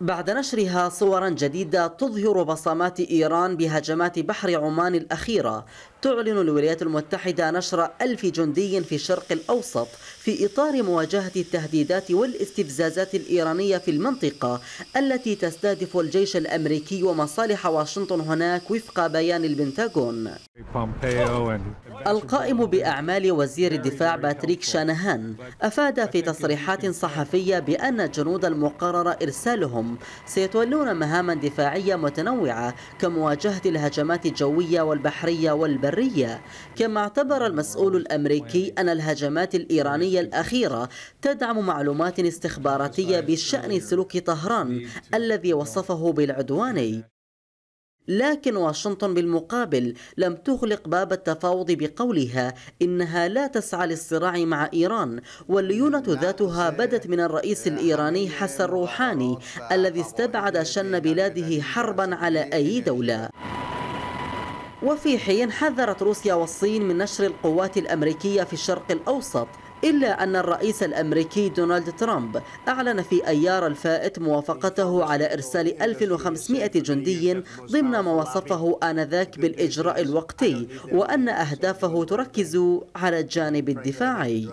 بعد نشرها صورا جديدة تظهر بصمات إيران بهجمات بحر عمان الأخيرة. تعلن الولايات المتحدة نشر ألف جندي في الشرق الأوسط في إطار مواجهة التهديدات والاستفزازات الإيرانية في المنطقة التي تستهدف الجيش الأمريكي ومصالح واشنطن هناك وفق بيان البنتاغون. القائم بأعمال وزير الدفاع باتريك شانهان أفاد في تصريحات صحفية بأن الجنود المقرر إرسالهم سيتولون مهاما دفاعية متنوعة كمواجهة الهجمات الجوية والبحرية والبرية كما اعتبر المسؤول الأمريكي أن الهجمات الإيرانية الأخيرة تدعم معلومات استخباراتية بشأن سلوك طهران الذي وصفه بالعدواني لكن واشنطن بالمقابل لم تغلق باب التفاوض بقولها إنها لا تسعى للصراع مع إيران والليونة ذاتها بدت من الرئيس الإيراني حسن روحاني الذي استبعد شن بلاده حربا على أي دولة. وفي حين حذرت روسيا والصين من نشر القوات الأمريكية في الشرق الأوسط إلا أن الرئيس الأمريكي دونالد ترامب أعلن في أيار الفائت موافقته على إرسال 1500 جندي ضمن ما وصفه آنذاك بالإجراء الوقتي وأن أهدافه تركز على الجانب الدفاعي.